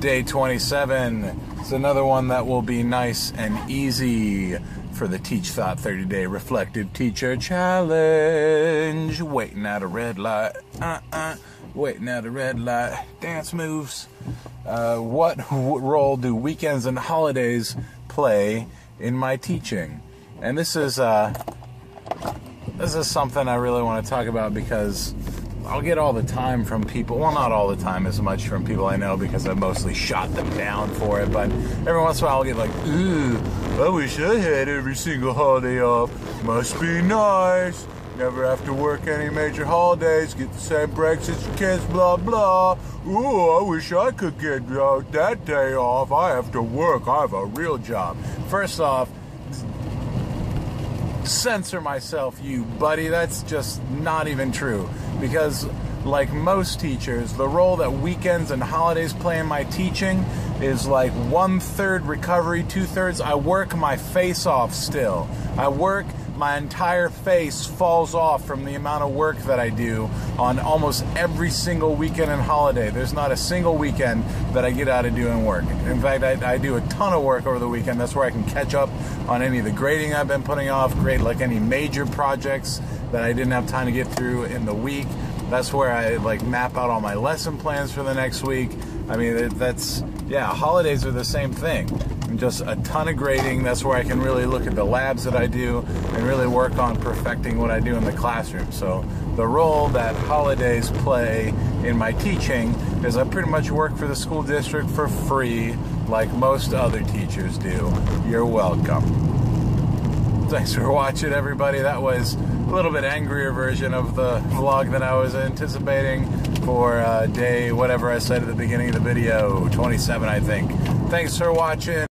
Day 27. It's another one that will be nice and easy for the TeachThought 30 Day Reflective Teacher Challenge. Waiting at a red light. Uh uh. Waiting at a red light. Dance moves. Uh, what role do weekends and holidays play in my teaching? And this is uh, this is something I really want to talk about because I'll get all the time from people. Well, not all the time as much from people I know because I mostly shot them down for it. But every once in a while I'll get like, ooh, I wish I had every single holiday off. Must be nice. Never have to work any major holidays. Get the same breaks as your kids. Blah blah. Ooh, I wish I could get uh, that day off. I have to work. I have a real job. First off, censor myself, you buddy. That's just not even true. Because, like most teachers, the role that weekends and holidays play in my teaching is like one third recovery, two thirds. I work my face off still. I work, my entire face falls off from the amount of work that I do on almost every single weekend and holiday. There's not a single weekend that I get out of doing work. In fact, I, I do a ton of work over the weekend. That's where I can catch up on any of the grading I've been putting off, grade like any major projects that I didn't have time to get through in the week. That's where I like map out all my lesson plans for the next week. I mean, that's yeah. Holidays are the same thing. Just a ton of grading. That's where I can really look at the labs that I do and really work on perfecting what I do in the classroom. So the role that holidays play in my teaching is I pretty much work for the school district for free, like most other teachers do. You're welcome. Thanks for watching, everybody. That was a little bit angrier version of the vlog than I was anticipating for uh, day whatever I said at the beginning of the video, 27, I think. Thanks for watching.